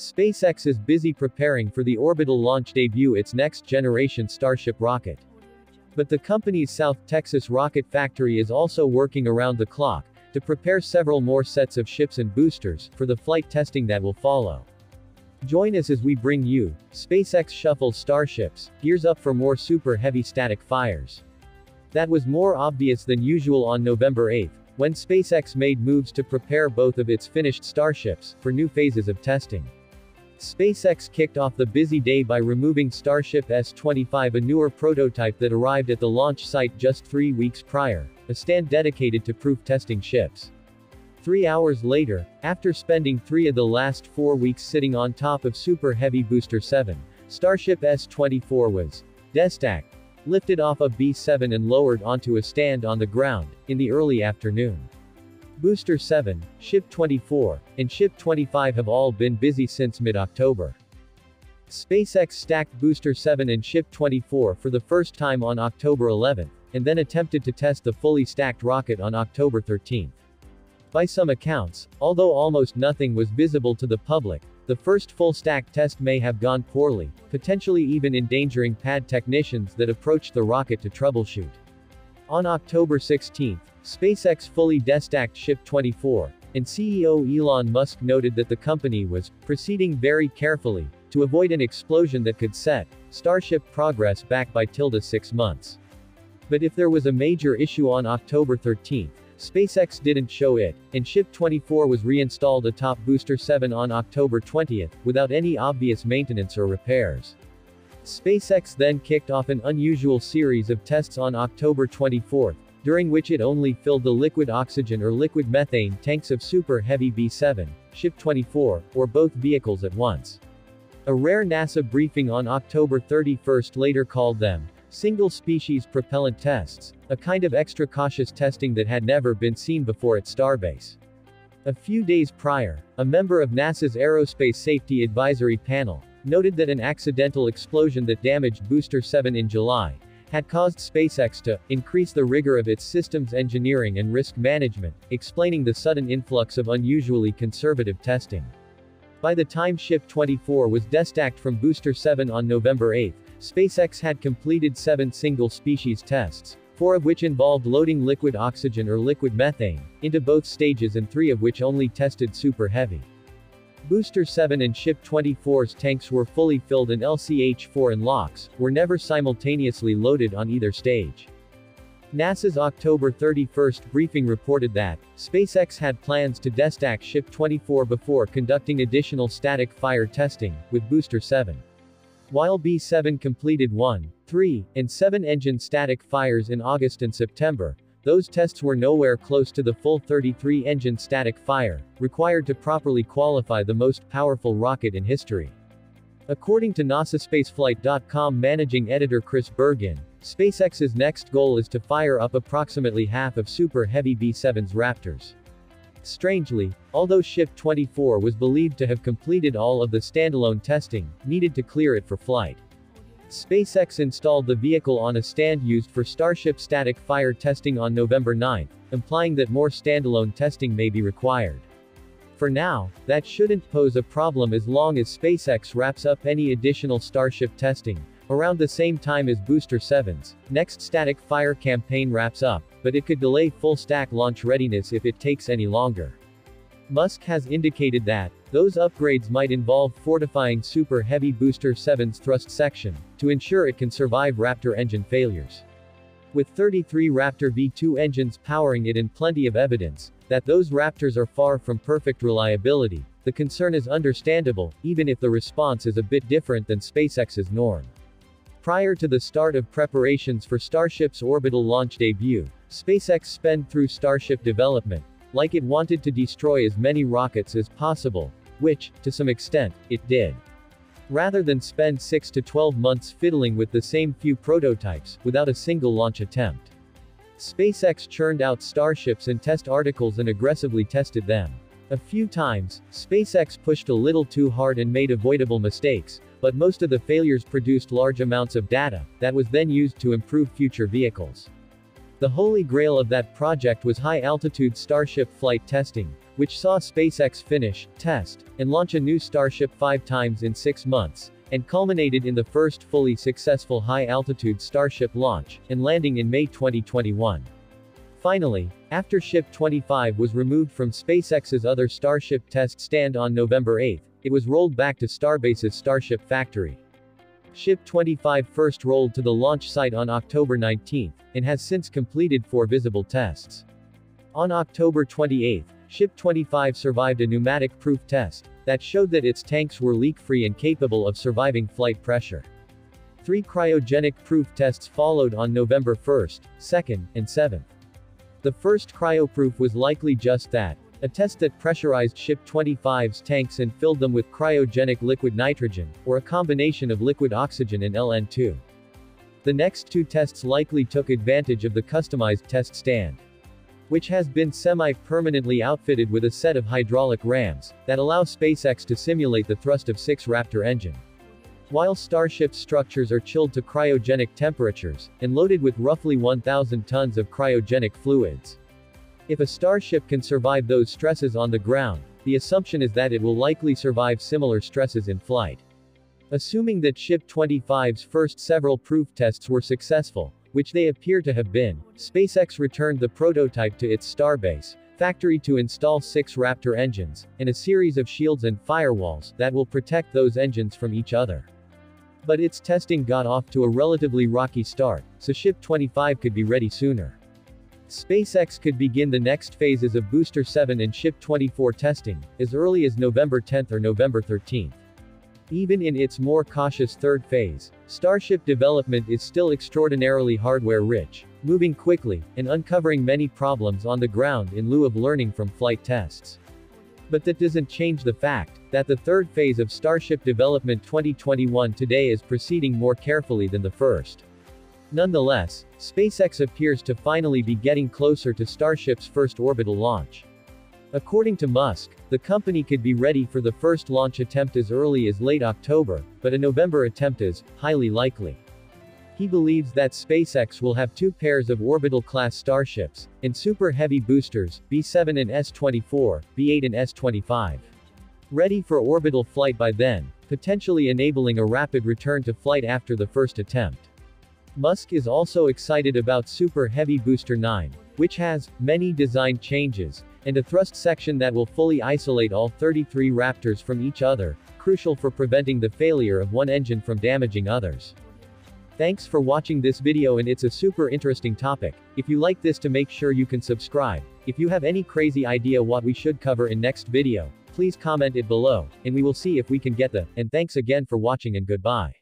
SpaceX is busy preparing for the orbital launch debut its next-generation Starship rocket. But the company's South Texas rocket factory is also working around the clock, to prepare several more sets of ships and boosters, for the flight testing that will follow. Join us as we bring you, SpaceX shuffles Starships, gears up for more super heavy static fires. That was more obvious than usual on November 8, when SpaceX made moves to prepare both of its finished Starships, for new phases of testing. SpaceX kicked off the busy day by removing Starship S-25 a newer prototype that arrived at the launch site just three weeks prior, a stand dedicated to proof testing ships. Three hours later, after spending three of the last four weeks sitting on top of Super Heavy Booster 7, Starship S-24 was destacked, lifted off a B-7 and lowered onto a stand on the ground, in the early afternoon. Booster 7, Ship 24, and Ship 25 have all been busy since mid-October. SpaceX stacked Booster 7 and Ship 24 for the first time on October 11, and then attempted to test the fully stacked rocket on October 13. By some accounts, although almost nothing was visible to the public, the first full stack test may have gone poorly, potentially even endangering pad technicians that approached the rocket to troubleshoot. On October 16, SpaceX fully destacked Ship 24, and CEO Elon Musk noted that the company was proceeding very carefully to avoid an explosion that could set Starship progress back by tilde six months. But if there was a major issue on October 13, SpaceX didn't show it, and Ship 24 was reinstalled atop Booster 7 on October 20, without any obvious maintenance or repairs. SpaceX then kicked off an unusual series of tests on October 24, during which it only filled the liquid oxygen or liquid methane tanks of Super Heavy B-7, Ship 24, or both vehicles at once. A rare NASA briefing on October 31 later called them, single-species propellant tests, a kind of extra cautious testing that had never been seen before at Starbase. A few days prior, a member of NASA's Aerospace Safety Advisory Panel, noted that an accidental explosion that damaged Booster 7 in July, had caused SpaceX to increase the rigor of its systems engineering and risk management, explaining the sudden influx of unusually conservative testing. By the time Ship 24 was destacked from Booster 7 on November 8, SpaceX had completed seven single-species tests, four of which involved loading liquid oxygen or liquid methane, into both stages and three of which only tested super heavy. Booster 7 and Ship 24's tanks were fully filled and LCH-4 and LOX, were never simultaneously loaded on either stage. NASA's October 31 briefing reported that, SpaceX had plans to destack Ship 24 before conducting additional static fire testing, with Booster 7. While B-7 completed 1, 3, and 7 engine static fires in August and September, those tests were nowhere close to the full 33-engine static fire, required to properly qualify the most powerful rocket in history. According to NASASpaceflight.com managing editor Chris Bergin, SpaceX's next goal is to fire up approximately half of Super Heavy B-7's Raptors. Strangely, although Ship 24 was believed to have completed all of the standalone testing, needed to clear it for flight. SpaceX installed the vehicle on a stand used for Starship static fire testing on November 9, implying that more standalone testing may be required. For now, that shouldn't pose a problem as long as SpaceX wraps up any additional Starship testing, around the same time as Booster 7's next static fire campaign wraps up, but it could delay full stack launch readiness if it takes any longer. Musk has indicated that, those upgrades might involve fortifying Super Heavy Booster 7's thrust section, to ensure it can survive Raptor engine failures. With 33 Raptor V2 engines powering it and plenty of evidence, that those Raptors are far from perfect reliability, the concern is understandable, even if the response is a bit different than SpaceX's norm. Prior to the start of preparations for Starship's orbital launch debut, SpaceX sped through Starship development, like it wanted to destroy as many rockets as possible, which, to some extent, it did. Rather than spend 6 to 12 months fiddling with the same few prototypes, without a single launch attempt. SpaceX churned out starships and test articles and aggressively tested them. A few times, SpaceX pushed a little too hard and made avoidable mistakes, but most of the failures produced large amounts of data, that was then used to improve future vehicles. The holy grail of that project was high-altitude Starship flight testing, which saw SpaceX finish, test, and launch a new Starship five times in six months, and culminated in the first fully successful high-altitude Starship launch, and landing in May 2021. Finally, after Ship 25 was removed from SpaceX's other Starship test stand on November 8, it was rolled back to Starbase's Starship factory. Ship 25 first rolled to the launch site on October 19, and has since completed four visible tests. On October 28, Ship 25 survived a pneumatic proof test that showed that its tanks were leak-free and capable of surviving flight pressure. Three cryogenic proof tests followed on November 1, 2, and 7. The first cryoproof was likely just that, a test that pressurized Ship 25's tanks and filled them with cryogenic liquid nitrogen, or a combination of liquid oxygen and LN2. The next two tests likely took advantage of the customized test stand, which has been semi-permanently outfitted with a set of hydraulic rams, that allow SpaceX to simulate the thrust of 6 Raptor engine. While Starship's structures are chilled to cryogenic temperatures, and loaded with roughly 1,000 tons of cryogenic fluids. If a starship can survive those stresses on the ground, the assumption is that it will likely survive similar stresses in flight. Assuming that Ship 25's first several proof tests were successful, which they appear to have been, SpaceX returned the prototype to its starbase factory to install six Raptor engines, and a series of shields and firewalls that will protect those engines from each other. But its testing got off to a relatively rocky start, so Ship 25 could be ready sooner. SpaceX could begin the next phases of Booster 7 and Ship 24 testing, as early as November 10 or November 13. Even in its more cautious third phase, Starship development is still extraordinarily hardware-rich, moving quickly, and uncovering many problems on the ground in lieu of learning from flight tests. But that doesn't change the fact that the third phase of Starship development 2021 today is proceeding more carefully than the first. Nonetheless, SpaceX appears to finally be getting closer to Starship's first orbital launch. According to Musk, the company could be ready for the first launch attempt as early as late October, but a November attempt is highly likely. He believes that SpaceX will have two pairs of orbital-class starships, and super heavy boosters, B-7 and S-24, B-8 and S-25. Ready for orbital flight by then, potentially enabling a rapid return to flight after the first attempt. Musk is also excited about Super Heavy Booster 9, which has many design changes, and a thrust section that will fully isolate all 33 Raptors from each other, crucial for preventing the failure of one engine from damaging others. Thanks for watching this video and it's a super interesting topic. If you like this to make sure you can subscribe. If you have any crazy idea what we should cover in next video, please comment it below, and we will see if we can get the, and thanks again for watching and goodbye.